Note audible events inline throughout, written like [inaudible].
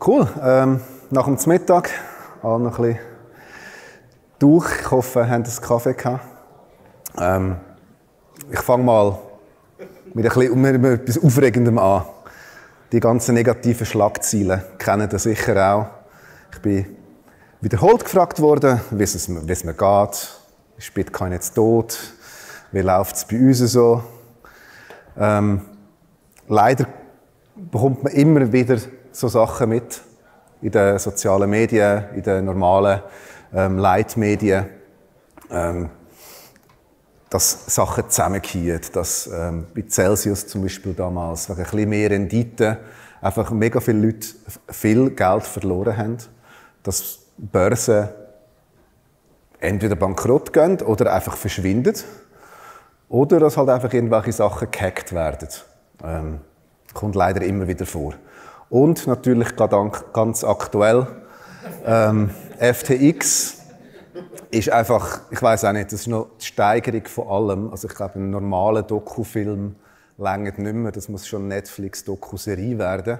Cool. Ähm, nach dem Mittag alle noch ein bisschen durch. Ich hoffe, ihr habt einen Kaffee gehabt. Ähm, ich fange mal mit, ein bisschen, mit etwas Aufregendem an. Die ganzen negativen Schlagzeilen kennen ihr sicher auch. Ich bin wiederholt gefragt worden, wie es, wie es mir geht. Ist Bitcoin jetzt tot? Wie läuft es bei uns so? Ähm, leider bekommt man immer wieder so Sachen mit in den sozialen Medien, in den normalen ähm, Leitmedien, ähm, dass Sachen zusammenkommen, dass ähm, bei Celsius zum Beispiel damals wegen ein bisschen mehr Rendite einfach mega viele Leute viel Geld verloren haben, dass Börsen entweder bankrott gehen oder einfach verschwinden oder dass halt einfach irgendwelche Sachen gehackt werden. Ähm, kommt leider immer wieder vor. Und natürlich ganz aktuell, ähm, FTX ist einfach, ich weiß auch nicht, das ist noch die Steigerung von allem. Also ich glaube, ein normaler Dokufilm längert nicht mehr. Das muss schon Netflix-Dokuserie werden.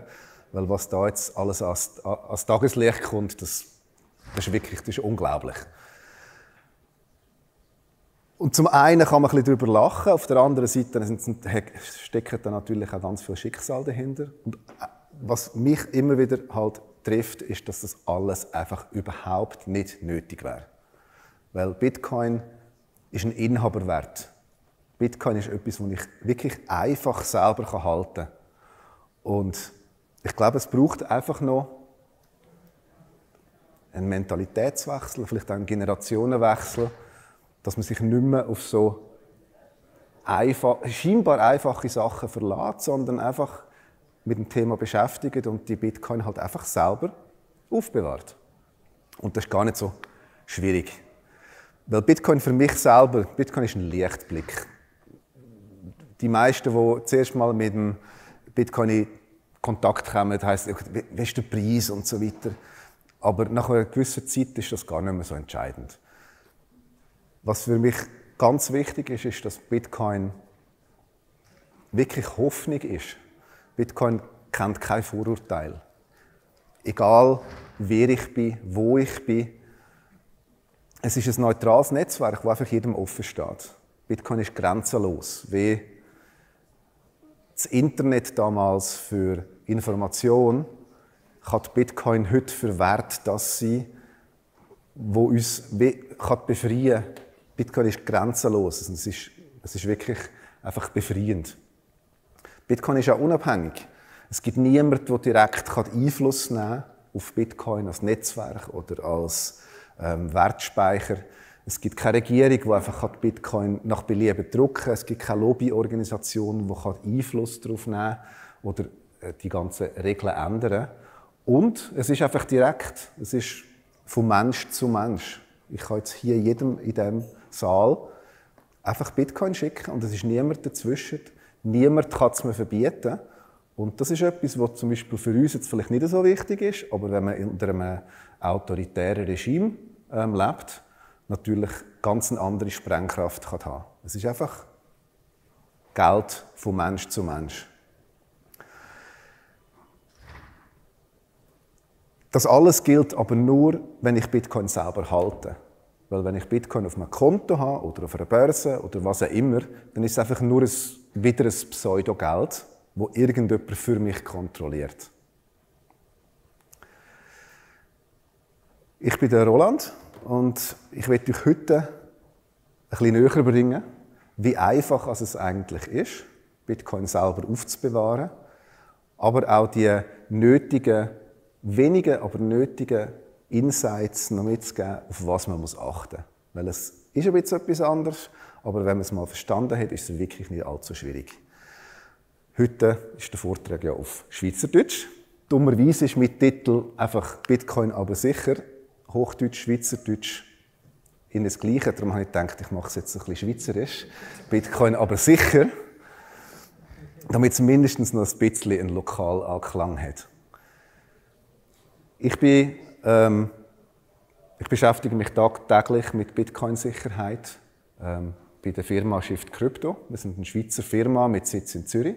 Weil was da jetzt alles als, als Tageslicht kommt, das, das ist wirklich das ist unglaublich. Und zum einen kann man ein bisschen darüber lachen, auf der anderen Seite stecken da natürlich auch ganz viel Schicksal dahinter. Und was mich immer wieder halt trifft, ist, dass das alles einfach überhaupt nicht nötig wäre. Weil Bitcoin ist ein Inhaberwert. Bitcoin ist etwas, das ich wirklich einfach selber halten kann. Und ich glaube, es braucht einfach noch einen Mentalitätswechsel, vielleicht auch einen Generationenwechsel, dass man sich nicht mehr auf so einfach, scheinbar einfache Sachen verlässt, sondern einfach mit dem Thema beschäftigt und die Bitcoin halt einfach selber aufbewahrt. Und das ist gar nicht so schwierig. Weil Bitcoin für mich selber, Bitcoin ist ein Lichtblick. Die meisten, die zuerst mal mit dem Bitcoin in Kontakt kommen, heisst, wie ist der Preis und so weiter. Aber nach einer gewissen Zeit ist das gar nicht mehr so entscheidend. Was für mich ganz wichtig ist, ist, dass Bitcoin wirklich Hoffnung ist. Bitcoin kennt kein Vorurteil. Egal, wer ich bin, wo ich bin. Es ist ein neutrales Netzwerk, das einfach jedem offen steht. Bitcoin ist grenzenlos. Wie das Internet damals für Information hat Bitcoin heute für Wert, dass sie, wo uns kann befreien kann. Bitcoin ist grenzenlos. Es ist, es ist wirklich einfach befreiend. Bitcoin ist auch unabhängig. Es gibt niemanden, der direkt Einfluss nehmen kann auf Bitcoin als Netzwerk oder als ähm, Wertspeicher. Es gibt keine Regierung, die einfach Bitcoin nach Belieben drucken kann. Es gibt keine Lobbyorganisation, die Einfluss darauf nehmen kann oder äh, die ganzen Regeln ändern. Und es ist einfach direkt. Es ist von Mensch zu Mensch. Ich kann jetzt hier jedem in diesem Saal einfach Bitcoin schicken und es ist niemand dazwischen. Niemand kann es mir verbieten. Und das ist etwas, was zum Beispiel für uns jetzt vielleicht nicht so wichtig ist, aber wenn man unter einem autoritären Regime ähm, lebt, natürlich ganz eine andere Sprengkraft kann haben. Es ist einfach Geld von Mensch zu Mensch. Das alles gilt aber nur, wenn ich Bitcoin selber halte. Weil wenn ich Bitcoin auf einem Konto habe oder auf einer Börse oder was auch immer, dann ist es einfach nur ein, wieder ein Pseudogeld, wo irgendjemand für mich kontrolliert. Ich bin der Roland und ich werde euch heute ein bisschen näher bringen, wie einfach es eigentlich ist, Bitcoin selber aufzubewahren, aber auch die nötigen, wenigen, aber nötigen Insights noch mitzugeben, auf was man achten muss. Weil es ist ein bisschen etwas anderes, aber wenn man es mal verstanden hat, ist es wirklich nicht allzu schwierig. Heute ist der Vortrag ja auf Schweizerdeutsch. Dummerweise ist mit Titel einfach Bitcoin aber sicher, Hochdeutsch, Schweizerdeutsch in das Gleiche. Darum habe ich gedacht, ich mache es jetzt ein bisschen schweizerisch. Bitcoin aber sicher, damit es mindestens noch ein bisschen einen Lokalanklang hat. Ich bin ähm, ich beschäftige mich tagtäglich mit Bitcoin-Sicherheit ähm, bei der Firma Shift Crypto. Wir sind eine Schweizer Firma mit Sitz in Zürich.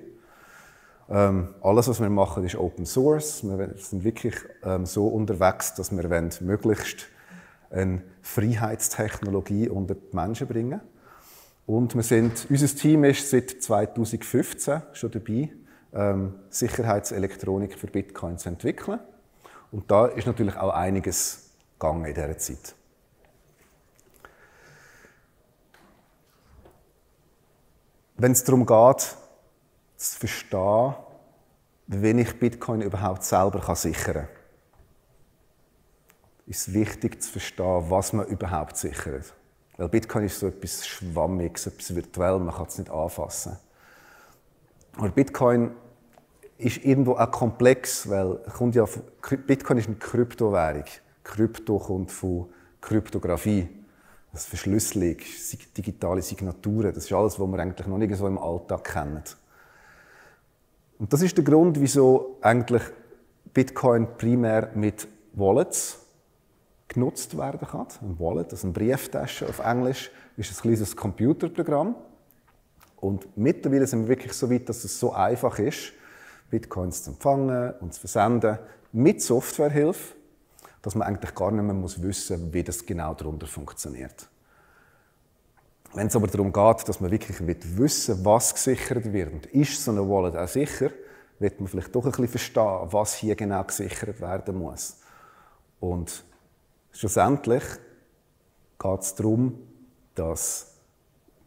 Ähm, alles, was wir machen, ist Open Source. Wir sind wirklich ähm, so unterwegs, dass wir möglichst eine Freiheitstechnologie unter die Menschen bringen. Und wir sind, unser Team ist seit 2015 schon dabei, ähm, Sicherheitselektronik für Bitcoin zu entwickeln. Und da ist natürlich auch einiges gegangen in dieser Zeit. Wenn es darum geht, zu verstehen, wenn ich Bitcoin überhaupt selber sichern kann. Ist es wichtig zu verstehen, was man überhaupt sichert. Weil Bitcoin ist so etwas Schwammiges, etwas virtuell, man kann es nicht anfassen. Aber Bitcoin ist irgendwo auch komplex, weil kommt ja, Bitcoin ist eine Kryptowährung. Krypto kommt von Kryptographie. Das Verschlüsselung, digitale Signaturen, das ist alles, was wir eigentlich noch nicht so im Alltag kennen. Und das ist der Grund, wieso eigentlich Bitcoin primär mit Wallets genutzt werden kann. Ein Wallet, also eine Brieftasche auf Englisch, ist ein kleines Computerprogramm. Und mittlerweile sind wir wirklich so weit, dass es so einfach ist, Bitcoins zu empfangen und zu versenden mit Softwarehilfe, dass man eigentlich gar nicht mehr muss wissen, wie das genau darunter funktioniert. Wenn es aber darum geht, dass man wirklich wissen was gesichert wird und ist so eine Wallet auch sicher, wird man vielleicht doch ein bisschen verstehen, was hier genau gesichert werden muss. Und schlussendlich geht es darum, dass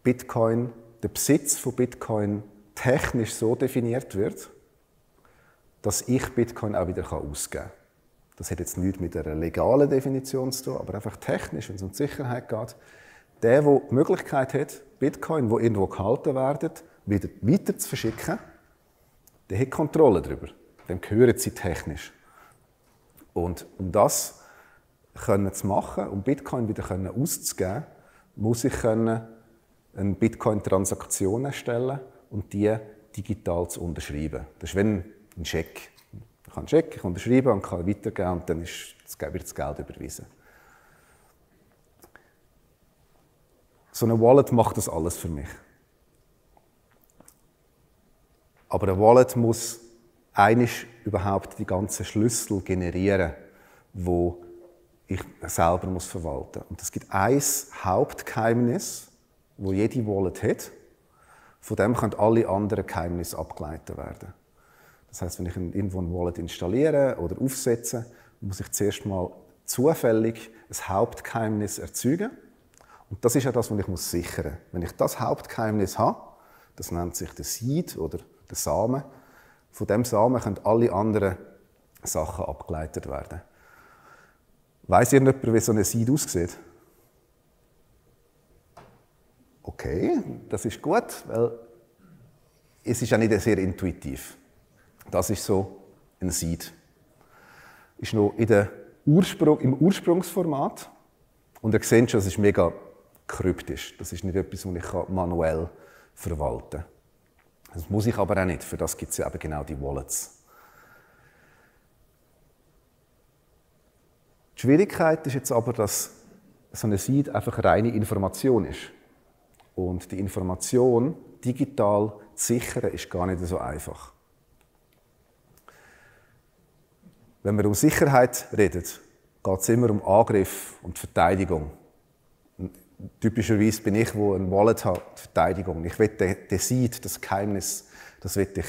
Bitcoin, der Besitz von Bitcoin technisch so definiert wird, dass ich Bitcoin auch wieder ausgeben kann. Das hat jetzt nichts mit einer legalen Definition zu tun, aber einfach technisch, wenn es um die Sicherheit geht, der, der die Möglichkeit hat, Bitcoin, die irgendwo gehalten werden, wieder weiter zu verschicken, der hat Kontrolle darüber. Dem gehören sie technisch. Und um das können zu machen, um Bitcoin wieder auszugeben, muss ich eine Bitcoin-Transaktion erstellen und die digital zu unterschreiben. Das ist wie ein Scheck. Ich kann einen Scheck unterschreiben und kann weitergeben und dann wird das Geld überwiesen. So eine Wallet macht das alles für mich. Aber eine Wallet muss einisch überhaupt die ganzen Schlüssel generieren, wo ich selber muss verwalten. Und es gibt ein Hauptgeheimnis, wo jede Wallet hat. Von dem können alle anderen Geheimnisse abgeleitet werden. Das heißt, wenn ich irgendwo eine Wallet installiere oder aufsetze, muss ich zuerst mal zufällig ein Hauptgeheimnis erzeugen und das ist ja das, was ich muss sichern muss. Wenn ich das Hauptgeheimnis habe, das nennt sich der Seed oder der Samen, von dem Samen können alle anderen Sachen abgeleitet werden. Weiß irgendjemand, wie so ein Seed aussieht? Okay, das ist gut, weil es ist ja nicht sehr intuitiv. Das ist so ein Seed. Ist noch in der Ursprung, im Ursprungsformat. Und ihr seht schon, es ist mega kryptisch. Das ist nicht etwas, das ich manuell verwalten kann. Das muss ich aber auch nicht. Für das gibt es ja eben genau die Wallets. Die Schwierigkeit ist jetzt aber, dass so eine Seed einfach reine Information ist. Und die Information digital zu sichern, ist gar nicht so einfach. Wenn wir um Sicherheit reden, geht es immer um Angriff und Verteidigung typischerweise bin ich, der ein Wallet hat, Verteidigung. Ich will den Seed, das Geheimnis, das will ich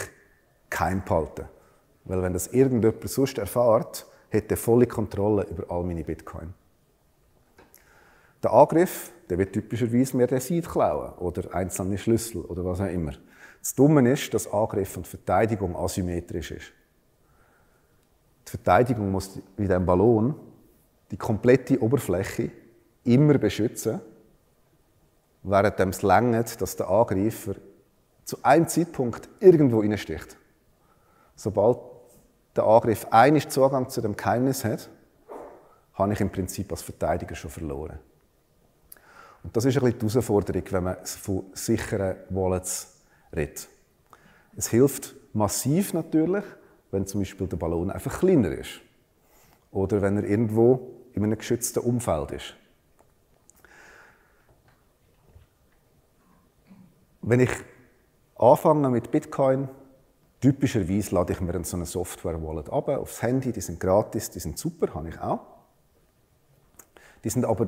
geheim behalten. Weil wenn das irgendjemand sonst erfährt, hat er volle Kontrolle über all meine Bitcoin. Der Angriff, der wird typischerweise mir den Seed klauen oder einzelne Schlüssel oder was auch immer. Das Dumme ist, dass Angriff und Verteidigung asymmetrisch ist. Die Verteidigung muss wie dem Ballon die komplette Oberfläche immer beschützen während es längert, dass der Angreifer zu einem Zeitpunkt irgendwo reinsticht. Sobald der Angriff einen Zugang zu dem Geheimnis hat, habe ich im Prinzip als Verteidiger schon verloren. Und das ist ein bisschen die Herausforderung, wenn man von sicheren Wallets redet. Es hilft massiv natürlich, wenn zum Beispiel der Ballon einfach kleiner ist. Oder wenn er irgendwo in einem geschützten Umfeld ist. Wenn ich anfange mit Bitcoin Typischerweise lade ich mir so eine Software-Wallet ab aufs Handy. Die sind gratis, die sind super, habe ich auch. Die sind aber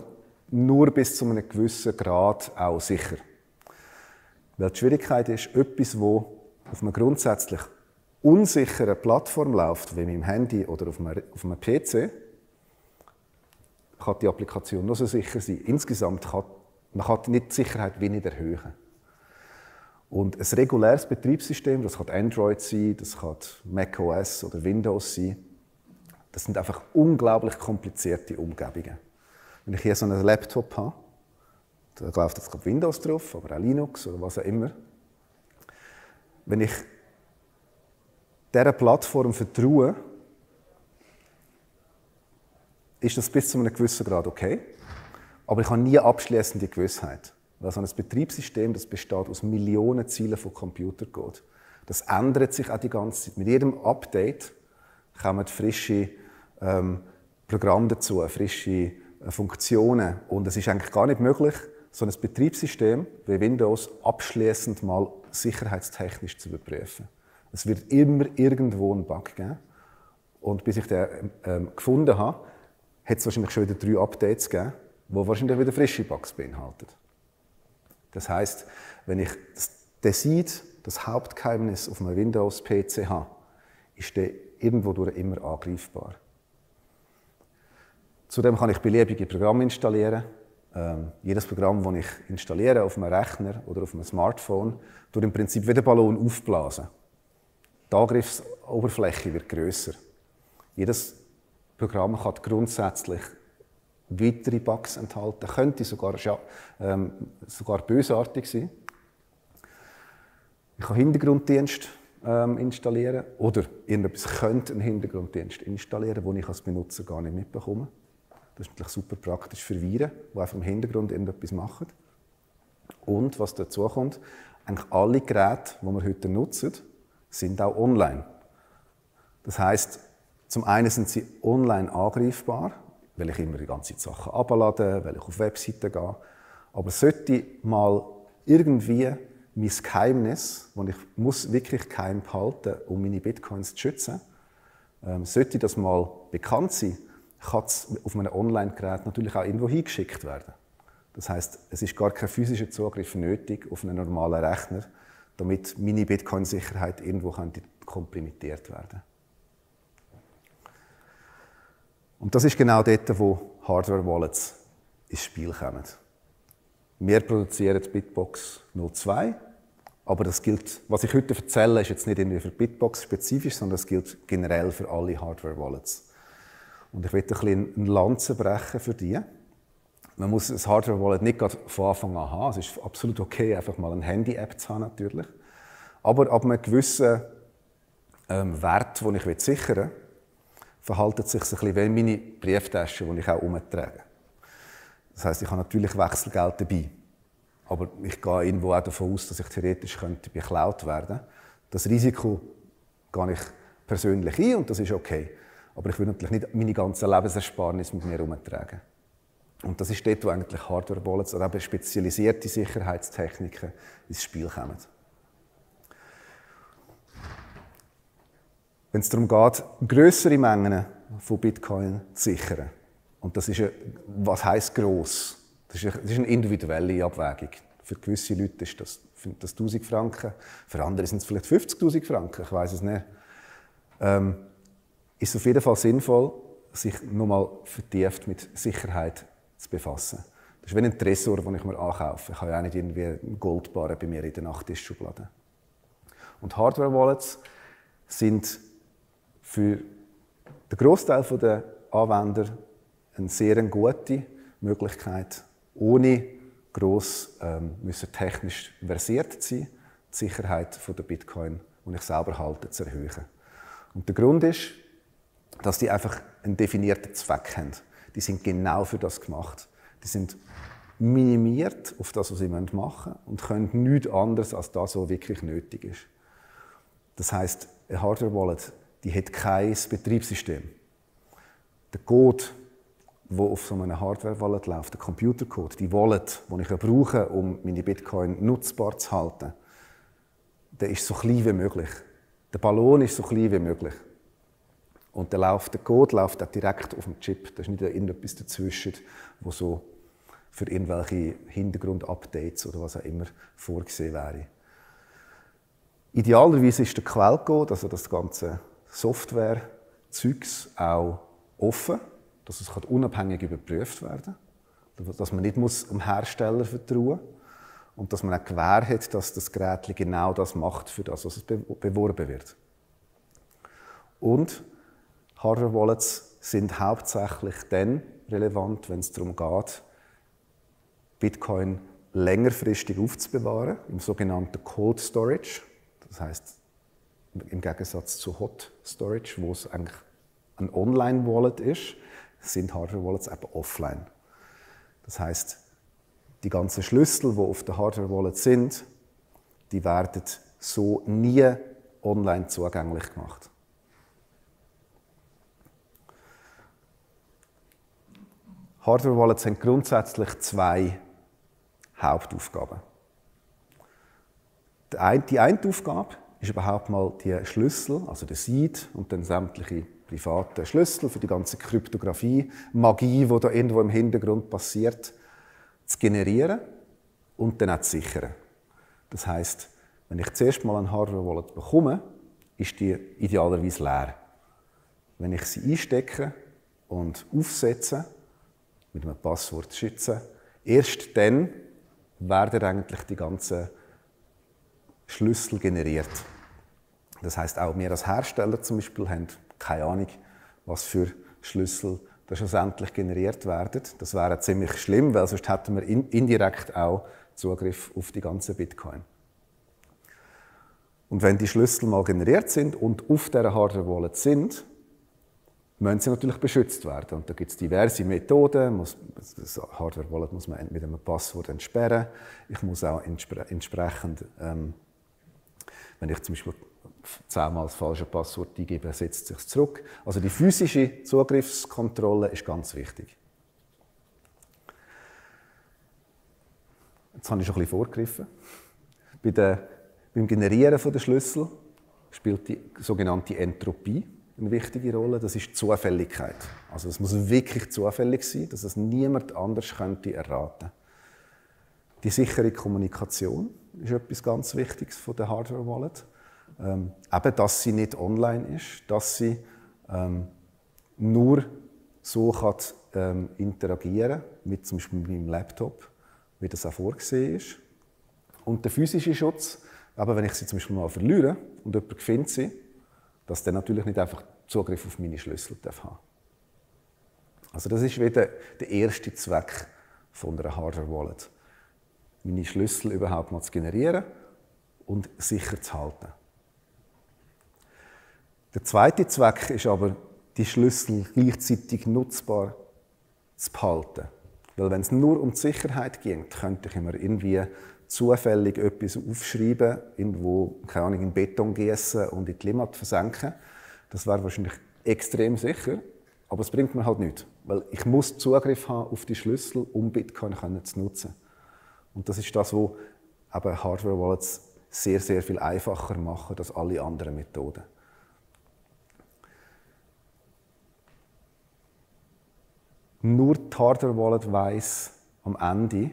nur bis zu einem gewissen Grad auch sicher. Weil die Schwierigkeit ist, etwas, wo auf einer grundsätzlich unsicheren Plattform läuft, wie mit dem Handy oder auf einem, auf einem PC, kann die Applikation noch so sicher sein. Insgesamt kann man kann nicht die Sicherheit wenig erhöhen. Und ein reguläres Betriebssystem, das kann Android sein, das kann macOS oder Windows sein, das sind einfach unglaublich komplizierte Umgebungen. Wenn ich hier so einen Laptop habe, da läuft jetzt Windows drauf, aber auch Linux oder was auch immer. Wenn ich dieser Plattform vertraue, ist das bis zu einem gewissen Grad okay. Aber ich habe nie abschließende Gewissheit. Weil so ein Betriebssystem, das besteht aus Millionen Zielen von Computercode. Das ändert sich auch die ganze Zeit. Mit jedem Update kommen frische ähm, Programme dazu, frische äh, Funktionen. Und es ist eigentlich gar nicht möglich, so ein Betriebssystem wie Windows abschließend mal sicherheitstechnisch zu überprüfen. Es wird immer irgendwo einen Bug geben. Und bis ich den ähm, gefunden habe, hat es wahrscheinlich schon wieder drei Updates gegeben, die wahrscheinlich wieder frische Bugs beinhalten. Das heißt, wenn ich das Seed, das Hauptgeheimnis auf einem Windows-PC habe, ist der irgendwo durch immer angreifbar. Zudem kann ich beliebige Programme installieren. Ähm, jedes Programm, das ich installiere auf einem Rechner oder auf einem Smartphone, tut im Prinzip wie der Ballon aufblasen. Die Angriffsoberfläche wird größer. Jedes Programm kann grundsätzlich weitere Bugs enthalten, könnte sogar, ähm, sogar bösartig sein. Ich kann Hintergrunddienst ähm, installieren oder irgendetwas könnte einen Hintergrunddienst installieren, den ich als Benutzer gar nicht mitbekomme. Das ist natürlich super praktisch für Viren, die einfach im Hintergrund irgendetwas machen. Und was dazu kommt, eigentlich alle Geräte, die wir heute nutzen, sind auch online. Das heißt, zum einen sind sie online angreifbar, weil ich immer die ganze Zeit Sachen abladen, weil ich auf Webseiten gehe. Aber sollte mal irgendwie mein Geheimnis, das ich muss wirklich geheim behalten, um meine Bitcoins zu schützen, ähm, sollte das mal bekannt sein, kann es auf einem Online-Gerät natürlich auch irgendwo hingeschickt werden. Das heißt, es ist gar kein physischer Zugriff nötig auf einen normalen Rechner, damit meine Bitcoin-Sicherheit irgendwo komprimiert werden. Und das ist genau dort, wo Hardware-Wallets ins Spiel kommen. Wir produzieren Bitbox 02, aber das gilt, was ich heute erzähle, ist jetzt nicht irgendwie für Bitbox spezifisch, sondern das gilt generell für alle Hardware-Wallets. Und ich möchte ein bisschen eine Lanze brechen für die. Man muss das Hardware-Wallet nicht von Anfang an haben. Es ist absolut okay, einfach mal eine Handy-App zu haben, natürlich. Aber ab einem gewissen ähm, Wert, den ich sichern will, verhalten sich ein bisschen wie meine Brieftasche, die ich auch umtrage. Das heißt, ich habe natürlich Wechselgeld dabei. Aber ich gehe irgendwo auch davon aus, dass ich theoretisch könnte beklaut werden Das Risiko gehe ich persönlich ein und das ist okay. Aber ich will natürlich nicht meine ganze Lebensersparnis mit mir herumtragen. Und das ist dort, wo eigentlich Hardware-Wallets oder eben spezialisierte Sicherheitstechniken ins Spiel kommen. wenn es darum geht, größere Mengen von Bitcoin zu sichern. Und das ist, was heißt groß? Das ist, eine, individuelle Abwägung. Für gewisse Leute ist das, sind das 1000 Franken, für andere sind es vielleicht 50.000 Franken, ich weiß es nicht. Ähm, ist auf jeden Fall sinnvoll, sich nochmal vertieft mit Sicherheit zu befassen. Das ist wie ein Tresor, den ich mir ankaufe. Ich habe ja auch nicht irgendwie einen Goldbarren bei mir in der Nachttischschublade. Und Hardware-Wallets sind für den Großteil der Anwender eine sehr gute Möglichkeit, ohne gross ähm, technisch versiert zu sein, die Sicherheit der Bitcoin, die ich selber halte, zu erhöhen. Und der Grund ist, dass die einfach einen definierten Zweck haben. Die sind genau für das gemacht. Die sind minimiert auf das, was sie machen wollen und können nichts anderes als das, was wirklich nötig ist. Das heißt, ein Hardware Wallet die hat kein Betriebssystem. Der Code, der auf so einer Hardware-Wallet läuft, der Computercode, die Wallet, die ich brauche, um meine Bitcoin nutzbar zu halten, der ist so klein wie möglich. Der Ballon ist so klein wie möglich. Und der, läuft, der Code läuft auch direkt auf dem Chip. Da ist nicht irgendetwas dazwischen, wo so für irgendwelche Hintergrundupdates oder was auch immer vorgesehen wäre. Idealerweise ist der Quellcode, also das ganze Software-Zeugs, auch offen, dass es unabhängig überprüft werden kann. Dass man nicht dem Hersteller vertrauen muss und dass man auch Gewähr hat, dass das Gerät genau das macht, für das was es beworben wird. Und Hardware Wallets sind hauptsächlich dann relevant, wenn es darum geht, Bitcoin längerfristig aufzubewahren, im sogenannten Cold Storage. Das heißt, im Gegensatz zu Hot Storage, wo es eigentlich ein Online-Wallet ist, sind Hardware-Wallets eben offline. Das heißt, die ganzen Schlüssel, die auf der Hardware-Wallet sind, die werden so nie online zugänglich gemacht. Hardware-Wallets haben grundsätzlich zwei Hauptaufgaben. Die eine Aufgabe ist überhaupt mal die Schlüssel, also der Seed und dann sämtliche private Schlüssel für die ganze Kryptographie, Magie, die da irgendwo im Hintergrund passiert, zu generieren und dann auch zu sichern. Das heißt, wenn ich zuerst mal ein Hardware-Wallet bekomme, ist die idealerweise leer. Wenn ich sie einstecke und aufsetze, mit einem Passwort schützen, erst dann werden eigentlich die ganzen Schlüssel generiert. Das heißt auch wir als Hersteller zum Beispiel haben keine Ahnung, was für Schlüssel da schlussendlich generiert werden. Das wäre ziemlich schlimm, weil sonst hätten wir indirekt auch Zugriff auf die ganze Bitcoin. Und wenn die Schlüssel mal generiert sind und auf der Hardware-Wallet sind, müssen sie natürlich beschützt werden. Und da gibt es diverse Methoden. Das Hardware-Wallet muss man mit einem Passwort entsperren. Ich muss auch entsprechend, ähm, wenn ich zum Beispiel zehnmal das falsche Passwort eingebe, setzt es sich zurück. Also die physische Zugriffskontrolle ist ganz wichtig. Jetzt habe ich schon ein bisschen vorgegriffen. Bei der, beim Generieren der Schlüssel spielt die sogenannte Entropie eine wichtige Rolle. Das ist die Zufälligkeit. Also es muss wirklich zufällig sein, dass es niemand anders könnte erraten. Die sichere Kommunikation ist etwas ganz Wichtiges von der Hardware Wallet. Ähm, eben, dass sie nicht online ist, dass sie ähm, nur so kann, ähm, interagieren mit zum Beispiel meinem Laptop, wie das auch vorgesehen ist. Und der physische Schutz, aber wenn ich sie zum Beispiel mal verliere und jemand findet sie, dass der natürlich nicht einfach Zugriff auf meine Schlüssel darf haben. Also das ist wieder der erste Zweck von einer Hardware Wallet. Meine Schlüssel überhaupt mal zu generieren und sicher zu halten. Der zweite Zweck ist aber, die Schlüssel gleichzeitig nutzbar zu behalten. Weil wenn es nur um die Sicherheit ging, könnte ich immer irgendwie zufällig etwas aufschreiben, irgendwo, keine Ahnung, in Beton gießen und in die Limit versenken. Das wäre wahrscheinlich extrem sicher, aber es bringt mir halt nichts. Weil ich muss Zugriff haben auf die Schlüssel, um Bitcoin zu nutzen. Und das ist das, was Hardware-Wallets sehr, sehr viel einfacher machen als alle anderen Methoden. Nur die Hardware Wallet weiß am Ende,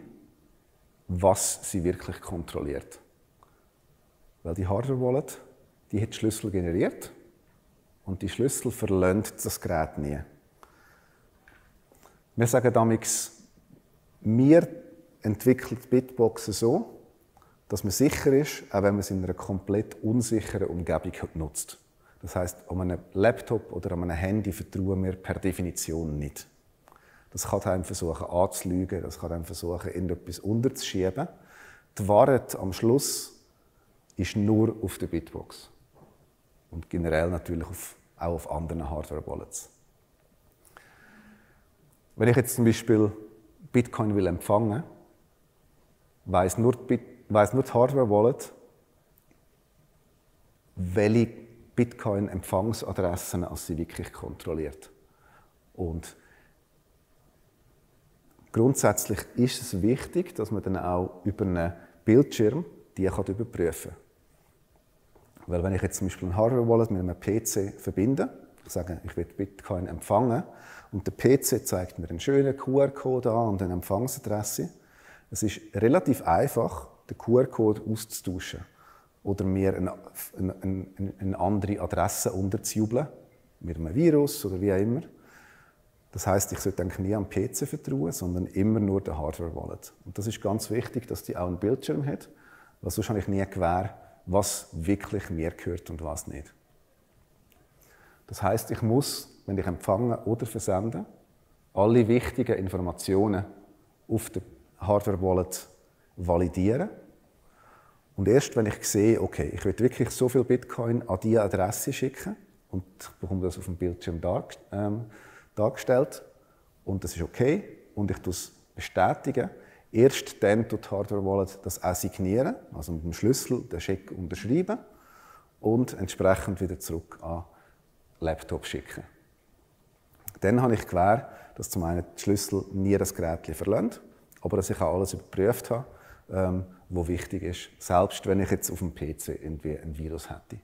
was sie wirklich kontrolliert. Weil die Hardware Wallet, die hat Schlüssel generiert und die Schlüssel verlöhnt das Gerät nie. Wir sagen damals, wir entwickeln Bitboxen so, dass man sicher ist, auch wenn man es in einer komplett unsicheren Umgebung nutzt. Das heißt, an einem Laptop oder an einem Handy vertrauen wir per Definition nicht. Das kann einem versuchen anzulügen, das kann einem versuchen, irgendetwas unterzuschieben. Die Wahrheit am Schluss ist nur auf der Bitbox. Und generell natürlich auf, auch auf anderen Hardware-Wallets. Wenn ich jetzt zum Beispiel Bitcoin will empfangen, die, weiss nur die Hardware-Wallet, welche Bitcoin-Empfangsadressen sie wirklich kontrolliert. Und Grundsätzlich ist es wichtig, dass man dann auch über einen Bildschirm die kann überprüfen kann. Weil wenn ich jetzt zum Beispiel ein Hardware-Wallet mit einem PC verbinde, ich sage, ich will Bitcoin empfangen und der PC zeigt mir einen schönen QR-Code an und eine Empfangsadresse, es ist relativ einfach, den QR-Code auszutauschen oder mir eine, eine, eine, andere Adresse unterzujubeln, mit einem Virus oder wie auch immer. Das heißt, ich sollte eigentlich nie am PC vertrauen, sondern immer nur der Hardware-Wallet. Und das ist ganz wichtig, dass die auch einen Bildschirm hat, weil sonst habe ich nie gewähr, was wirklich mir gehört und was nicht. Das heißt, ich muss, wenn ich empfange oder versende, alle wichtigen Informationen auf der Hardware-Wallet validieren. Und erst wenn ich sehe, okay, ich will wirklich so viel Bitcoin an diese Adresse schicken und ich bekomme das auf dem Bildschirm ähm, dargestellt und das ist okay und ich das bestätigen, erst dann tut Hardware Wallet das auch signieren, also mit dem Schlüssel den Scheck unterschreiben und entsprechend wieder zurück an Laptop schicken. Dann habe ich gewähr, dass zum einen die Schlüssel nie das Gerät verlassen aber dass ich auch alles überprüft habe, ähm, was wichtig ist, selbst wenn ich jetzt auf dem PC irgendwie ein Virus hätte.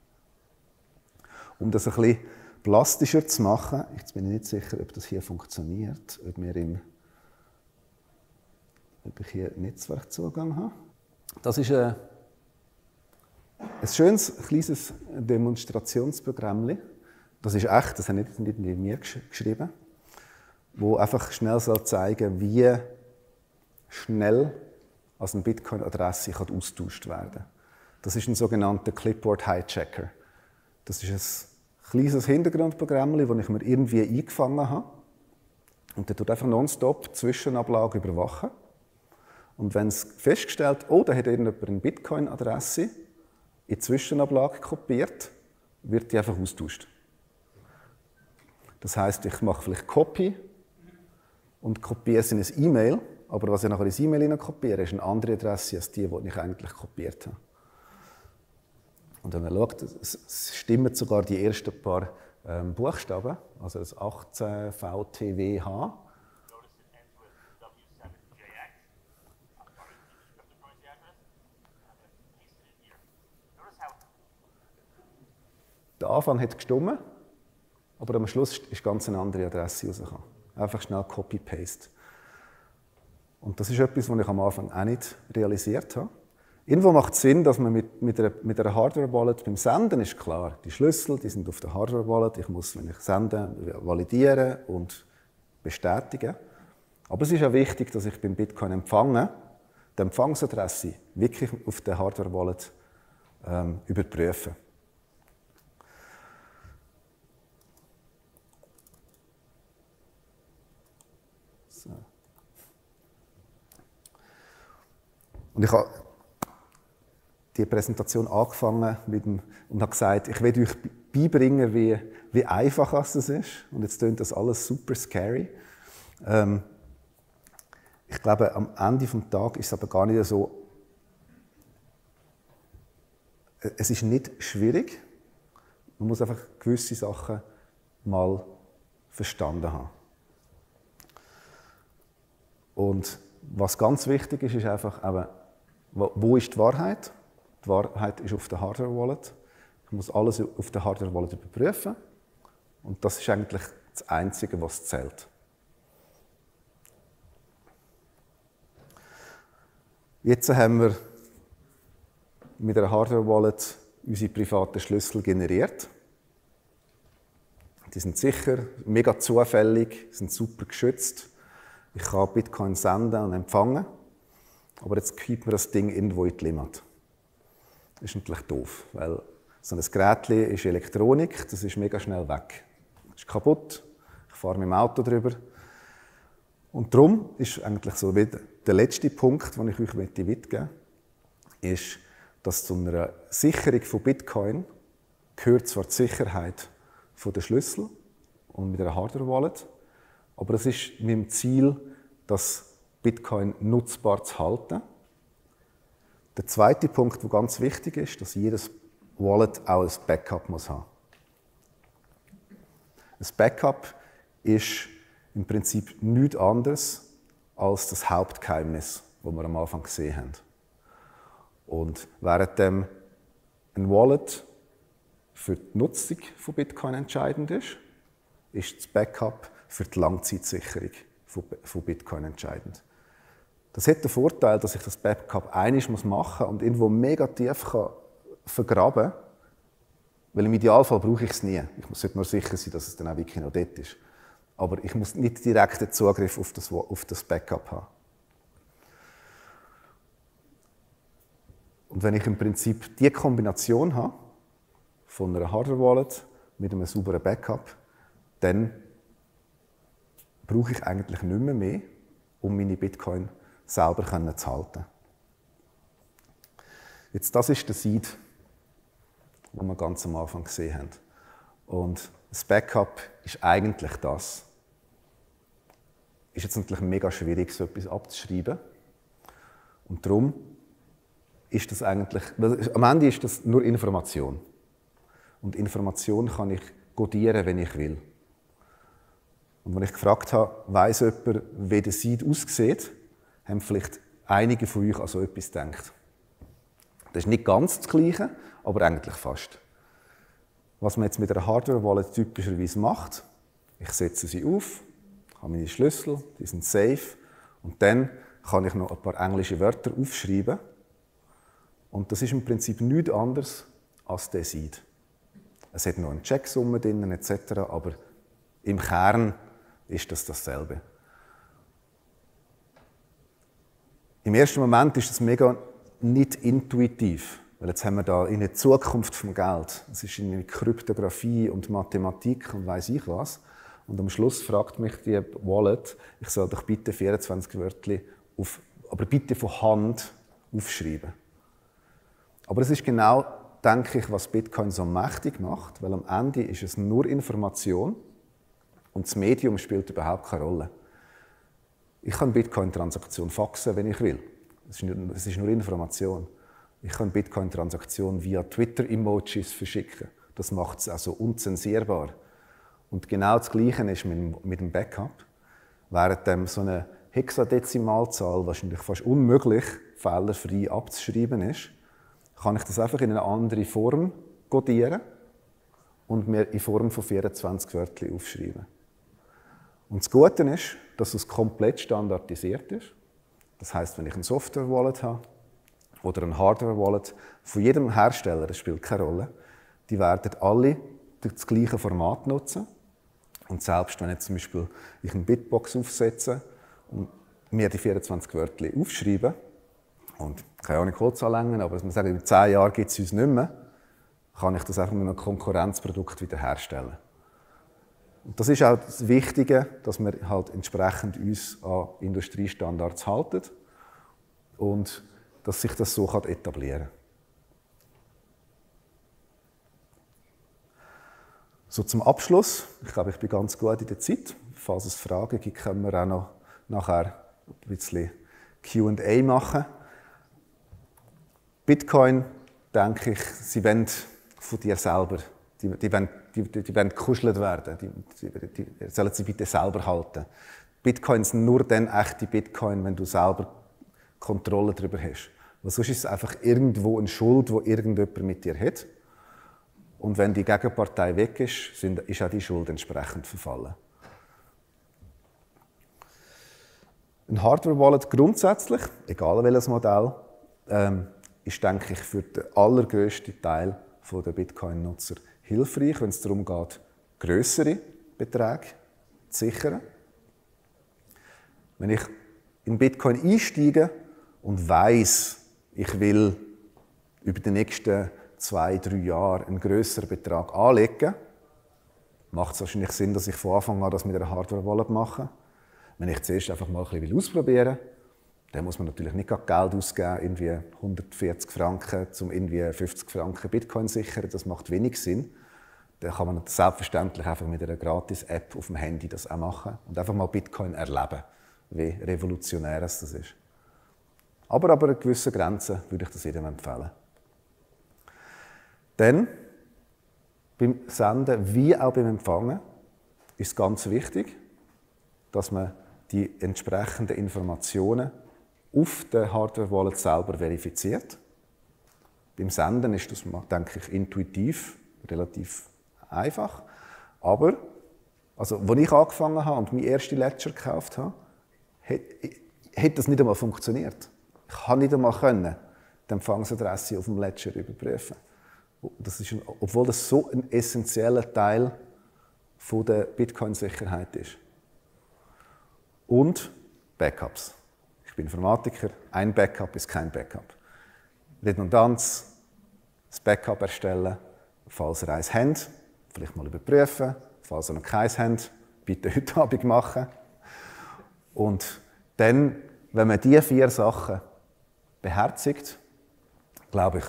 Um das ein bisschen plastischer zu machen, jetzt bin ich nicht sicher, ob das hier funktioniert, ob, wir im, ob ich hier Netzwerkzugang habe. Das ist ein, ein schönes kleines Demonstrationsprogramm. Das ist echt, das habe ich nicht mit mir geschrieben, wo einfach schnell soll zeigen, wie schnell als eine Bitcoin-Adresse austauscht werden kann. Das ist ein sogenannter Clipboard Hijacker. Das ist ein kleines Hintergrundprogramm, das ich mir irgendwie eingefangen habe. Und der tut einfach nonstop Zwischenablage überwachen. Und wenn es festgestellt, oh, da hat irgendjemand eine Bitcoin-Adresse in die Zwischenablage kopiert, wird die einfach austauscht. Das heißt, ich mache vielleicht Copy und kopiere es in ein E-Mail aber was ich nachher ins E-Mail kopiere, ist eine andere Adresse als die, die ich eigentlich kopiert habe. Und wenn man schaut, es stimmen sogar die ersten paar ähm, Buchstaben, also das 18 VTWH. Der Anfang hat gestimmt, aber am Schluss ist ganz eine andere Adresse rausgekommen. Einfach schnell Copy-Paste. Und das ist etwas, was ich am Anfang auch nicht realisiert habe. Irgendwo macht es Sinn, dass man mit, mit einer, mit einer Hardware-Wallet beim Senden ist klar, die Schlüssel die sind auf der Hardware-Wallet. Ich muss, wenn ich sende, validieren und bestätigen. Aber es ist auch wichtig, dass ich beim Bitcoin empfange, die Empfangsadresse wirklich auf der Hardware-Wallet ähm, überprüfe. Und ich habe die Präsentation angefangen mit dem, und habe gesagt, ich werde euch beibringen, wie, wie einfach das ist. Und jetzt klingt das alles super scary. Ähm, ich glaube, am Ende des Tages ist es aber gar nicht so. Es ist nicht schwierig. Man muss einfach gewisse Sachen mal verstanden haben. Und was ganz wichtig ist, ist einfach eben, wo ist die Wahrheit? Die Wahrheit ist auf der Hardware-Wallet. Ich muss alles auf der Hardware-Wallet überprüfen. Und das ist eigentlich das Einzige, was zählt. Jetzt haben wir mit einer Hardware-Wallet unsere privaten Schlüssel generiert. Die sind sicher, mega zufällig, sind super geschützt. Ich kann Bitcoin senden und empfangen. Aber jetzt kippt man das Ding irgendwo in die Limit. Das ist natürlich doof, weil so ein Gerät ist Elektronik, das ist mega schnell weg. Das ist kaputt, ich fahre mit dem Auto drüber. Und darum ist eigentlich so der letzte Punkt, den ich euch mitgeben möchte, ist, dass zu einer Sicherung von Bitcoin gehört zwar die Sicherheit der Schlüssel und mit einer Hardware-Wallet, aber es ist mit dem Ziel, dass Bitcoin nutzbar zu halten. Der zweite Punkt, der ganz wichtig ist, dass jedes Wallet auch ein Backup muss haben. Ein Backup ist im Prinzip nichts anderes als das Hauptgeheimnis, das wir am Anfang gesehen haben. Und während ein Wallet für die Nutzung von Bitcoin entscheidend ist, ist das Backup für die Langzeitsicherung von Bitcoin entscheidend. Das hat den Vorteil, dass ich das Backup einiges machen muss und irgendwo mega tief kann vergraben kann, weil im Idealfall brauche ich es nie. Ich muss nur sicher sein, dass es dann auch wirklich noch dort ist. Aber ich muss nicht direkten Zugriff auf das, auf das Backup haben. Und wenn ich im Prinzip die Kombination habe, von einer Hardware-Wallet mit einem sauberen Backup, dann brauche ich eigentlich nicht mehr, mehr um meine Bitcoin selber zu halten. Jetzt, das ist der Seed, den wir ganz am Anfang gesehen haben. Und das Backup ist eigentlich das. Ist jetzt natürlich mega schwierig, so etwas abzuschreiben. Und darum ist das eigentlich, am Ende ist das nur Information. Und Information kann ich codieren, wenn ich will. Und wenn ich gefragt habe, weiss jemand, wie der Seed aussieht, haben vielleicht einige von euch an so etwas gedacht. Das ist nicht ganz das Gleiche, aber eigentlich fast. Was man jetzt mit einer Hardware-Wallet typischerweise macht, ich setze sie auf, habe meine Schlüssel, die sind safe, und dann kann ich noch ein paar englische Wörter aufschreiben. Und das ist im Prinzip nichts anderes als der Seed. Es hat noch eine Checksumme drin etc., aber im Kern ist das dasselbe. Im ersten Moment ist das mega nicht intuitiv, weil jetzt haben wir da in der Zukunft vom Geld. Es ist in Kryptographie und Mathematik und weiß ich was. Und am Schluss fragt mich die Wallet, ich soll doch bitte 24 Wörter auf, aber bitte von Hand aufschreiben. Aber es ist genau denke ich, was Bitcoin so mächtig macht, weil am Ende ist es nur Information und das Medium spielt überhaupt keine Rolle. Ich kann Bitcoin-Transaktion faxen, wenn ich will. Es ist, nur Information. Ich kann Bitcoin-Transaktion via Twitter-Emojis verschicken. Das macht es also unzensierbar. Und genau das Gleiche ist mit, mit dem Backup. Während dem so eine Hexadezimalzahl wahrscheinlich fast unmöglich fehlerfrei abzuschreiben ist, kann ich das einfach in eine andere Form codieren und mir in Form von 24 Wörtern aufschreiben. Und das Gute ist, dass es komplett standardisiert ist. Das heißt, wenn ich ein Software-Wallet habe oder ein Hardware-Wallet von jedem Hersteller, das spielt keine Rolle, die werden alle das gleiche Format nutzen. Und selbst wenn jetzt zum Beispiel ich eine Bitbox aufsetze und mir die 24 Wörter aufschreibe, und keine Ahnung, Holzanlängen, aber man sagt, in zehn Jahren gibt es uns nicht mehr, kann ich das einfach mit einem Konkurrenzprodukt wiederherstellen. Und das ist auch das Wichtige, dass wir halt entsprechend uns an Industriestandards halten und dass sich das so etablieren kann. So zum Abschluss. Ich glaube, ich bin ganz gut in der Zeit. Falls es Fragen gibt, können wir auch noch nachher ein bisschen Q&A machen. Bitcoin, denke ich, sie wollen von dir selber, die, die, wollen, die, die wollen gekuschelt werden, die, die, die sollen sie bitte selber halten. Bitcoin sind nur dann echte Bitcoin, wenn du selber Kontrolle darüber hast. Weil sonst ist es einfach irgendwo eine Schuld, die irgendjemand mit dir hat. Und wenn die Gegenpartei weg ist, sind, ist auch die Schuld entsprechend verfallen. Ein Hardware-Wallet grundsätzlich, egal welches Modell, ähm, ist, denke ich, für den allergrößten Teil der Bitcoin-Nutzer hilfreich, wenn es darum geht, größere Beträge zu sichern. Wenn ich in Bitcoin einsteige und weiß, ich will über die nächsten zwei, drei Jahre einen größeren Betrag anlegen, macht es wahrscheinlich Sinn, dass ich von Anfang an das mit einer Hardware-Wallet mache. Wenn ich zuerst einfach mal ein bisschen ausprobieren will, dann muss man natürlich nicht Geld ausgeben, irgendwie 140 Franken, um irgendwie 50 Franken Bitcoin sichern. Das macht wenig Sinn. Dann kann man selbstverständlich einfach mit einer Gratis-App auf dem Handy das auch machen und einfach mal Bitcoin erleben, wie revolutionär es das ist. Aber ab einer gewissen Grenze würde ich das jedem empfehlen. Dann, beim Senden wie auch beim Empfangen, ist ganz wichtig, dass man die entsprechenden Informationen auf der Hardware-Wallet selber verifiziert. Beim Senden ist das, denke ich, intuitiv relativ einfach. Aber, also, als ich angefangen habe und meinen ersten Ledger gekauft habe, hätte das nicht einmal funktioniert. Ich habe nicht einmal können, die Empfangsadresse auf dem Ledger überprüfen. Das ist ein, obwohl das so ein essentieller Teil von der Bitcoin-Sicherheit ist. Und Backups. Ich bin Informatiker. Ein Backup ist kein Backup. Redundanz, das Backup erstellen, falls ihr eins habt, vielleicht mal überprüfen, falls ihr noch keins habt, bitte [laughs] heute Abend machen. Und dann, wenn man diese vier Sachen beherzigt, glaube ich,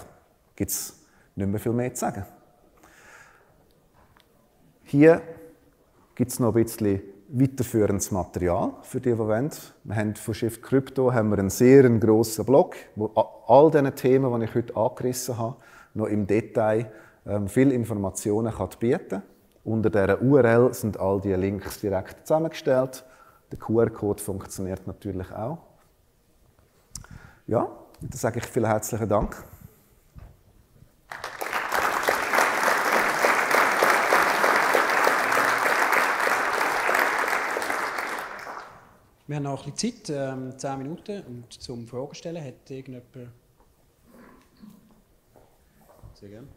gibt es nicht mehr viel mehr zu sagen. Hier gibt es noch ein bisschen weiterführendes Material für die, die wollen. Wir haben von Shift Crypto haben wir einen sehr grossen Blog, wo all diese Themen, die ich heute angerissen habe, noch im Detail ähm, viele Informationen kann bieten Unter dieser URL sind all die Links direkt zusammengestellt. Der QR-Code funktioniert natürlich auch. Ja, dann sage ich vielen herzlichen Dank. Wir haben noch ein bisschen Zeit, ähm, 10 Minuten, und zum Fragen stellen. Hat irgendjemand... Sehr gerne.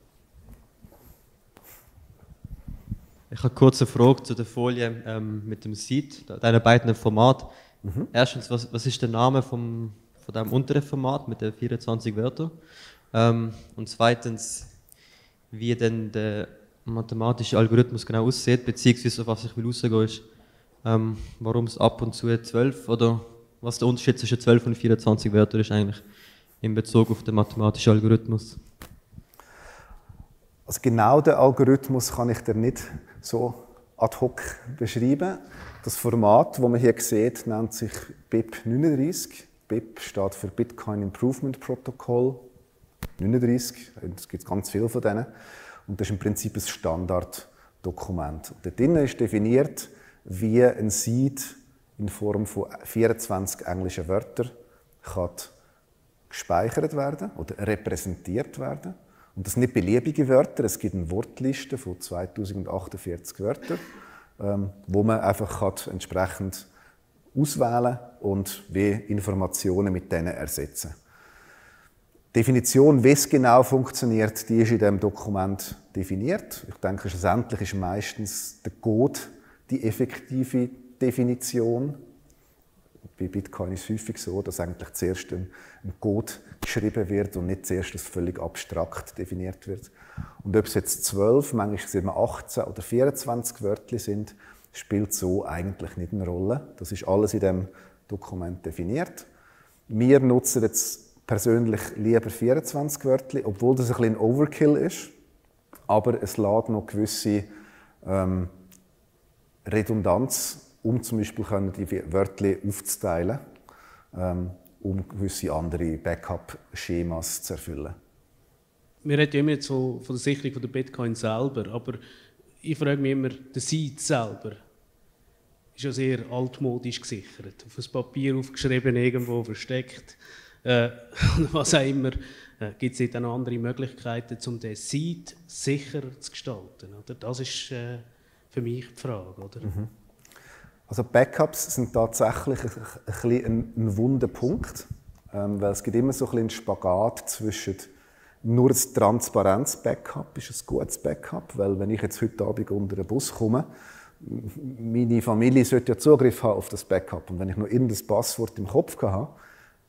Ich habe eine Frage zu der Folie ähm, mit dem Seed, deiner beiden Format. Mhm. Erstens, was, was ist der Name vom, von deinem unteren Format mit den 24 Wörtern? Ähm, und zweitens, wie denn der mathematische Algorithmus genau aussieht, beziehungsweise auf was ich will rausgehen ist, ähm, warum es ab und zu 12 oder was der Unterschied zwischen 12 und 24 Wörtern ist eigentlich in Bezug auf den mathematischen Algorithmus. Also genau den Algorithmus kann ich dir nicht so ad hoc beschreiben. Das Format, das man hier sieht, nennt sich BIP 39. BIP steht für Bitcoin Improvement Protocol 39. Es gibt ganz viele von denen. Und das ist im Prinzip ein Standarddokument. Und dort ist definiert, wie ein Seed in Form von 24 englischen Wörtern kann gespeichert werden oder repräsentiert werden. Und das sind nicht beliebige Wörter, es gibt eine Wortliste von 2048 Wörtern, ähm, wo man einfach kann entsprechend auswählen und wie Informationen mit denen ersetzen. Die Definition, wie es genau funktioniert, die ist in diesem Dokument definiert. Ich denke, schlussendlich ist meistens der Code die effektive Definition. Bei Bitcoin ist es häufig so, dass eigentlich zuerst ein, Code geschrieben wird und nicht zuerst das völlig abstrakt definiert wird. Und ob es jetzt 12, manchmal 18 oder 24 Wörter sind, spielt so eigentlich nicht eine Rolle. Das ist alles in dem Dokument definiert. Wir nutzen jetzt persönlich lieber 24 Wörter, obwohl das ein bisschen Overkill ist. Aber es lädt noch gewisse ähm, Redundanz, um zum Beispiel die Wörter aufzuteilen, ähm, um gewisse andere Backup-Schemas zu erfüllen. Wir reden immer jetzt von, von der Sicherung der Bitcoin selber, aber ich frage mich immer, der Seed selber ist ja sehr altmodisch gesichert, auf ein Papier aufgeschrieben, irgendwo versteckt, äh, [laughs] was auch immer. Äh, Gibt es dann noch andere Möglichkeiten, um den Seed sicher zu gestalten? Oder? Das ist äh, für mich die Frage. Oder? Mhm. Also Backups sind tatsächlich ein, ein, ein, wunder Punkt, ähm, weil es gibt immer so ein einen Spagat zwischen nur ein transparentes Backup ist ein gutes Backup, weil wenn ich jetzt heute Abend unter den Bus komme, meine Familie sollte ja Zugriff haben auf das Backup und wenn ich nur irgendein Passwort im Kopf habe,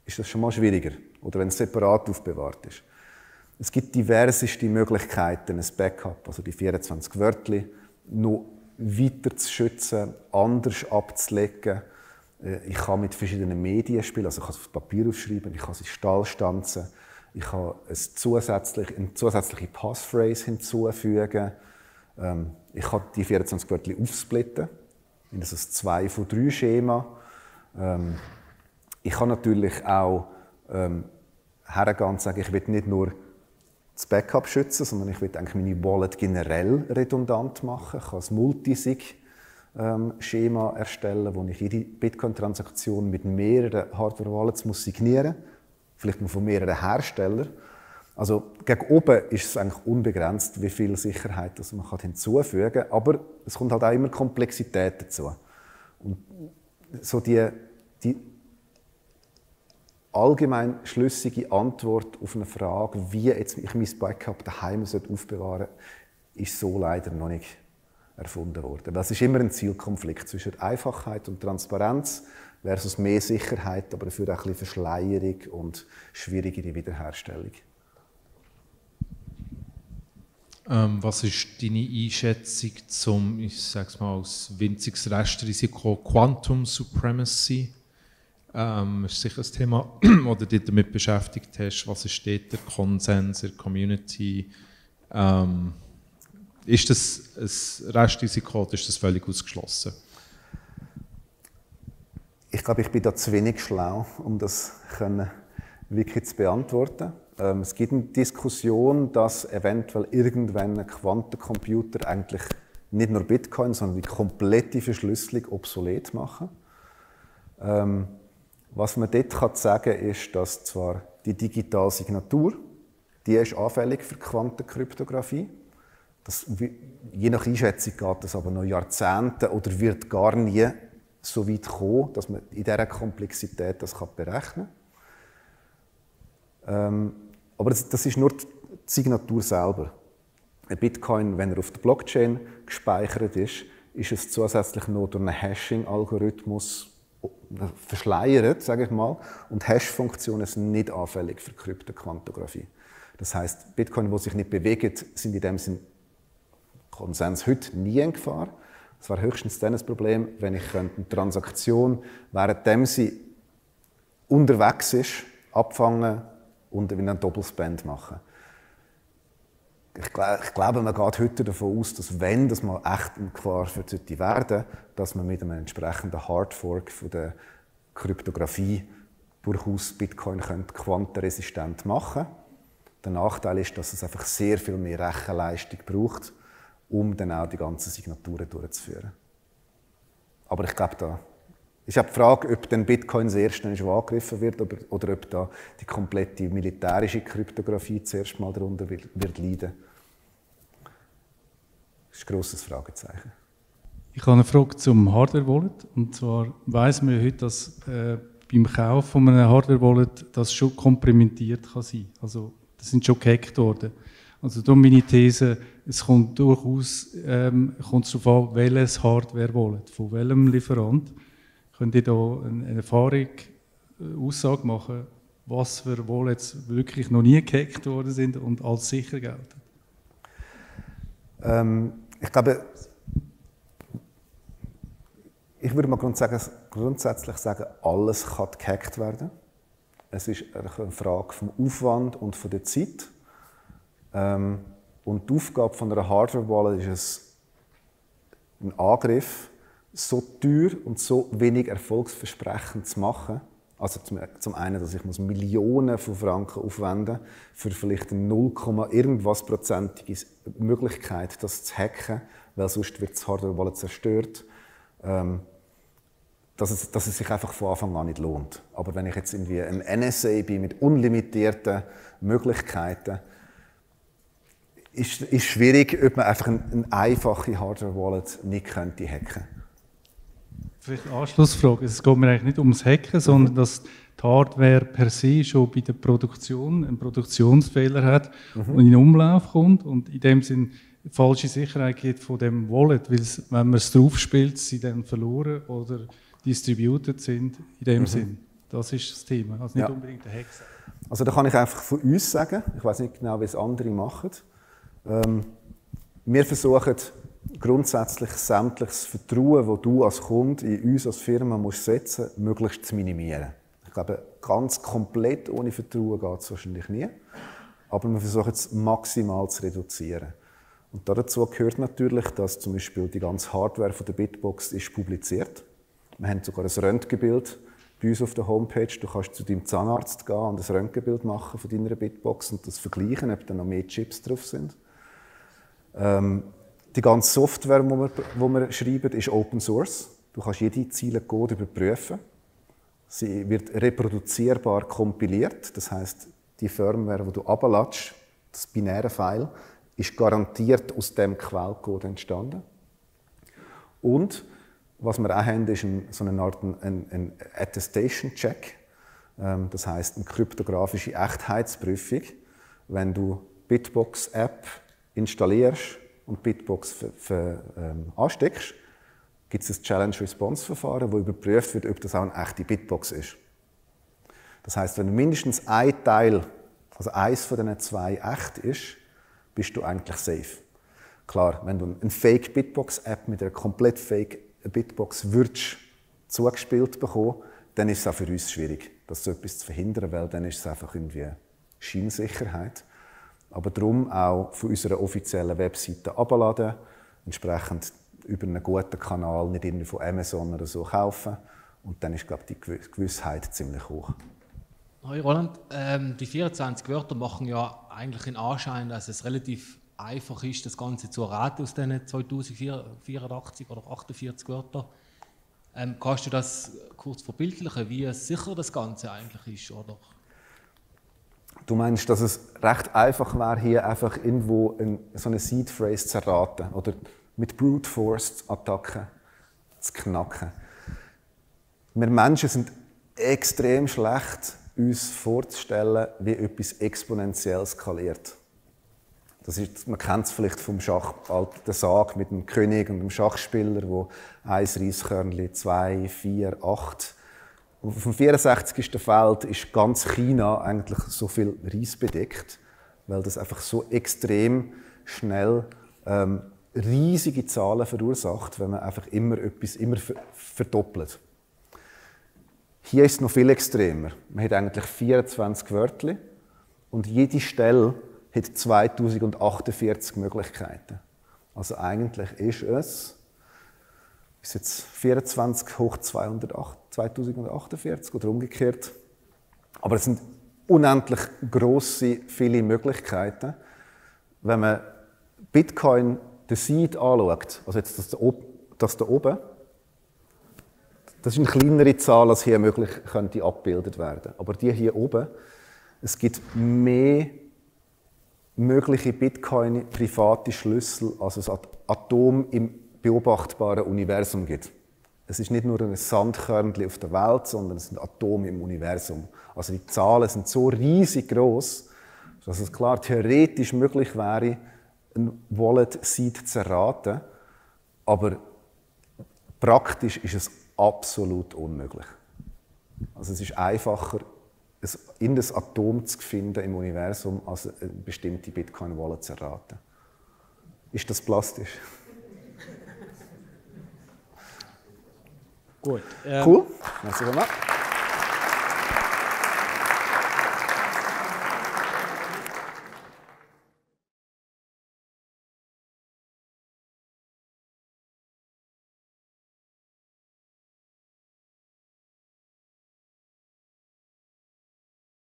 ist das schon mal schwieriger oder wenn es separat aufbewahrt ist. Es gibt diverseste Möglichkeiten, ein Backup, also die 24 Wörter, noch weiter zu schützen, anders abzulegen. Äh, ich kann mit verschiedenen Medien spielen, also ich kann es auf Papier aufschreiben, ich kann es in Stahl stanzen, ich kann eine zusätzliche, eine zusätzliche Passphrase hinzufügen. Ähm, ich kann die 24 Wörter aufsplitten in ein 2 von 3 Schema. Ähm, ich kann natürlich auch ähm, hergehen und sagen, ich will nicht nur das Backup schützen, sondern ich will eigentlich meine Wallet generell redundant machen. Ich kann ein Multisig-Schema erstellen, wo ich jede Bitcoin-Transaktion mit mehreren Hardware-Wallets signieren muss. Vielleicht nur von mehreren Herstellern. Also gegen oben ist es eigentlich unbegrenzt, wie viel Sicherheit das man hinzufügen kann. Aber es kommt halt auch immer Komplexität dazu. Und so die, die allgemein schlüssige Antwort auf eine Frage, wie jetzt ich mein Backup daheim aufbewahren sollte, ist so leider noch nicht erfunden worden. Das ist immer ein Zielkonflikt zwischen Einfachheit und Transparenz versus mehr Sicherheit, aber dafür auch ein Verschleierung und schwierigere Wiederherstellung. Ähm, was ist deine Einschätzung zum, ich sage es mal, als winziges Restrisiko Quantum Supremacy? Ähm, ist sicher ein Thema, [clears throat] du dich damit beschäftigt hast. Was ist dort der Konsens in der Community? Ähm, ist das ein Restrisiko oder ist das völlig ausgeschlossen? Ich glaube, ich bin da zu wenig schlau, um das können wirklich zu beantworten. Ähm, es gibt eine Diskussion, dass eventuell irgendwann ein Quantencomputer eigentlich nicht nur Bitcoin, sondern die komplette Verschlüsselung obsolet machen. Ähm, was man dort kann sagen kann, ist, dass zwar die digitale Signatur, die ist anfällig für Quantenkryptographie. Das, je nach Einschätzung geht das aber noch Jahrzehnte oder wird gar nie so weit kommen, dass man in dieser Komplexität das berechnen kann. Ähm, aber das, das ist nur die Signatur selber. Ein Bitcoin, wenn er auf der Blockchain gespeichert ist, ist es zusätzlich noch durch einen Hashing-Algorithmus verschleiert, sage ich mal. Und Hash-Funktionen sind nicht anfällig für Kryptoquantographie. Das heißt, Bitcoin, die sich nicht bewegen, sind in dem Sinn Konsens heute nie in Gefahr. Es wäre höchstens dann ein Problem, wenn ich eine Transaktion, währenddem sie unterwegs ist, abfangen und einen Doppelspend machen. Ich, ich, glaube, man geht heute davon aus, dass wenn das mal echt in Gefahr wird werden, dass man mit einem entsprechenden Hardfork von der Kryptographie durchaus Bitcoin quantenresistent machen könnte. Der Nachteil ist, dass es einfach sehr viel mehr Rechenleistung braucht, um dann auch die ganzen Signaturen durchzuführen. Aber ich glaube, da ist auch die Frage, ob dann Bitcoin ist, angegriffen wird, oder, ob da die komplette militärische Kryptographie zuerst mal darunter wird, wird leiden. Das ist ein grosses Fragezeichen. Ich habe eine Frage zum Hardware-Wallet. Und zwar weiss man heute, dass äh, beim Kauf von einem Hardware-Wallet das schon komprimentiert kann sein. Also, das sind schon gehackt worden. Also, darum meine These, es kommt durchaus ähm, kommt darauf an, welches Hardware-Wallet, von welchem Lieferant. Könnt ihr da eine, eine Erfahrung, äh, Aussage machen, was für Wallets wirklich noch nie gehackt worden sind und als sicher gelten? Ähm, ich glaube, ich würde mal grundsätzlich sagen, alles kann gehackt werden. Es ist eine Frage vom Aufwand und von der Zeit. Ähm, und die Aufgabe von einer Hardware-Wallet ist es, ein Angriff so teuer und so wenig erfolgsversprechend zu machen. Also zum, einen, dass ich muss Millionen von Franken aufwenden für vielleicht eine 0, irgendwas prozentige Möglichkeit, das zu hacken, weil sonst wird das Hardware-Wallet zerstört. Ähm, dass es, dass es sich einfach von Anfang an nicht lohnt. Aber wenn ich jetzt irgendwie ein NSA bin mit unlimitierten Möglichkeiten, ist, es schwierig, ob man einfach eine, eine einfache Hardware-Wallet nicht könnte hacken. Vielleicht eine Anschlussfrage. Es geht mir eigentlich nicht ums Hacken, sondern dass die Hardware per se schon bei der Produktion einen Produktionsfehler hat mhm. und in den Umlauf kommt und in dem Sinn falsche Sicherheit geht von dem Wallet, weil es, wenn man es draufspielt, sie dann verloren oder distributed sind in dem mhm. Sinn. Das ist das Thema, also nicht ja. unbedingt der Hack. Also da kann ich einfach von uns sagen, ich weiß nicht genau, wie es andere machen. Ähm, wir versuchen grundsätzlich sämtliches Vertrauen, das du als Kunde in uns als Firma musst setzen musst, möglichst zu minimieren. Ich glaube, ganz komplett ohne Vertrauen geht es wahrscheinlich nie. Aber wir versuchen es maximal zu reduzieren. Und dazu gehört natürlich, dass zum Beispiel die ganze Hardware von der Bitbox ist publiziert. Wir haben sogar ein Röntgenbild bei uns auf der Homepage. Du kannst zu deinem Zahnarzt gehen und ein Röntgenbild machen von deiner Bitbox und das vergleichen, ob da noch mehr Chips drauf sind. Ähm, die ganze Software, die wir, die wir schreiben, ist Open Source. Du kannst jede Ziele Code überprüfen. Sie wird reproduzierbar kompiliert. Das heißt, die Firmware, die du ablatschst, das binäre File, ist garantiert aus dem Quellcode entstanden. Und was wir auch haben, ist so eine Art ein, ein Attestation-Check. Ähm, das heißt eine kryptografische Echtheitsprüfung. Wenn du Bitbox-App installierst und Bitbox für, für, ähm, ansteckst, gibt es ein Challenge-Response-Verfahren, wo überprüft wird, ob das auch eine echte Bitbox ist. Das heißt, wenn mindestens ein Teil, also eins von diesen zwei echt ist, bist du eigentlich safe. Klar, wenn du eine Fake Bitbox-App mit einer komplett Fake Bitbox würdest zugespielt bekommen, dann ist es auch für uns schwierig, das so etwas zu verhindern, weil dann ist es einfach irgendwie Scheinsicherheit. Aber darum auch von unserer offiziellen Webseite abladen, entsprechend über einen guten Kanal, nicht irgendwie von Amazon oder so kaufen. Und dann ist, glaube ich, die Gewissheit ziemlich hoch. Hi Roland, ähm, die 24 Wörter machen ja eigentlich den Anschein, dass es relativ einfach ist, das Ganze zu erraten aus diesen 2084 oder 48 Wörtern. Ähm, kannst du das kurz verbildlichen, wie sicher das Ganze eigentlich ist? Oder? Du meinst, dass es recht einfach wäre, hier einfach irgendwo ein, so eine Seed Phrase zu erraten oder mit Brute Force Attacken zu knacken? Wir Menschen sind extrem schlecht, uns vorzustellen, wie etwas exponentiell skaliert. Das ist, man kennt es vielleicht vom Schach, der Sag mit dem König und dem Schachspieler, wo ein Reiskörnchen, zwei, vier, acht. Auf dem 64. Feld ist ganz China eigentlich so viel Reis bedeckt, weil das einfach so extrem schnell ähm, riesige Zahlen verursacht, wenn man einfach immer etwas immer verdoppelt. Hier ist es noch viel extremer. Man hat eigentlich 24 Wörter und jede Stelle hat 2048 Möglichkeiten. Also eigentlich ist es bis jetzt 24 hoch 208, 2048 oder umgekehrt. Aber es sind unendlich große, viele Möglichkeiten. Wenn man Bitcoin, den Seed anschaut, also jetzt das, das da oben, das ist eine kleinere Zahl, als hier möglich könnte abgebildet werden. Aber die hier oben, es gibt mehr mögliche Bitcoin-private Schlüssel, also ein Atom im beobachtbaren Universum gibt. Es ist nicht nur ein Sandkörnchen auf der Welt, sondern es sind Atome im Universum. Also die Zahlen sind so riesig groß, dass es klar theoretisch möglich wäre, ein Wallet-Seed zu erraten, aber praktisch ist es absolut unmöglich. Also es ist einfacher, in das Atom zu finden im Universum, als eine bestimmte Bitcoin-Wallet zu erraten. Ist das plastisch? Gut. Ähm, cool. Merci.